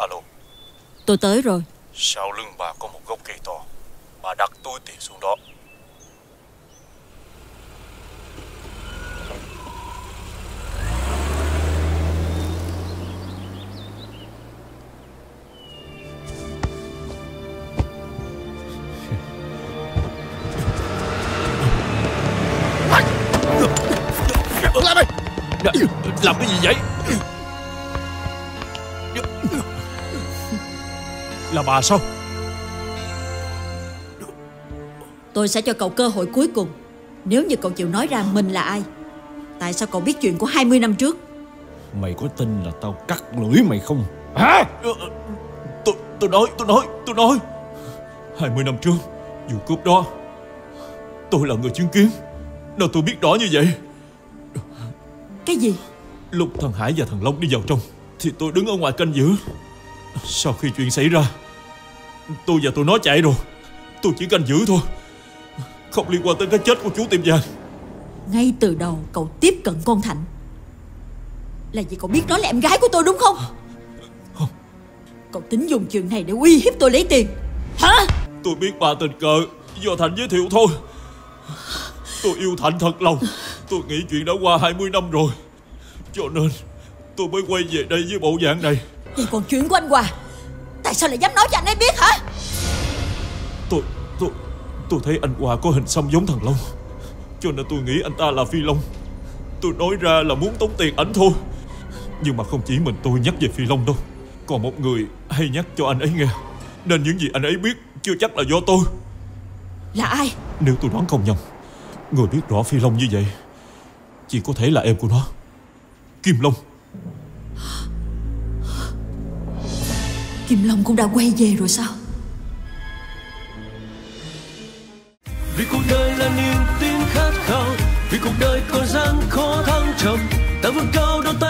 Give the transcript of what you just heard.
Alo. Tôi tới rồi. Sau lưng bà có một gốc cây to. Bà đặt túi tiền xuống đó. Làm cái gì vậy Là bà sao? Tôi sẽ cho cậu cơ hội cuối cùng. Nếu như cậu chịu nói ra mình là ai Tại sao cậu biết chuyện của 20 năm trước? Mày có tin là tao cắt lưỡi mày không? Hả? Tôi, tôi nói, tôi nói, tôi nói. 20 năm trước Vụ cướp đó Tôi là người chứng kiến Nên tôi biết rõ như vậy. Cái gì? Lúc thằng Hải và thằng Long đi vào trong Thì tôi đứng ở ngoài canh giữ Sau khi chuyện xảy ra Tôi và tụi nó chạy rồi. Tôi chỉ canh giữ thôi. Không liên quan tới cái chết của chú tiệm vàng Ngay từ đầu cậu tiếp cận con Thạnh. Là vì cậu biết nó là em gái của tôi đúng không? Cậu tính dùng chuyện này để uy hiếp tôi lấy tiền. Hả? Tôi biết bà tình cờ Do Thành giới thiệu thôi. Tôi yêu Thành thật lòng. Tôi nghĩ chuyện đã qua 20 năm rồi. Cho nên Tôi mới quay về đây với bộ dạng này Vậy còn chuyện của anh Hòa Tại sao lại dám nói cho anh ấy biết hả? Tôi Tôi Tôi thấy anh Hòa có hình xăm giống thằng Long. Cho nên tôi nghĩ anh ta là Phi Long. Tôi nói ra là muốn tống tiền ảnh thôi. Nhưng mà không chỉ mình tôi nhắc về Phi Long đâu. Còn một người hay nhắc cho anh ấy nghe. Nên những gì anh ấy biết Chưa chắc là do tôi. Là ai? Nếu tôi đoán không nhầm Người biết rõ Phi Long như vậy Chỉ có thể là em của nó. Kim Long Kim Long cũng đã quay về rồi sao? Vì cuộc đời là niềm tin khát khao, vì cuộc đời có gian khó thăng trầm, ta vươn cao đôi tay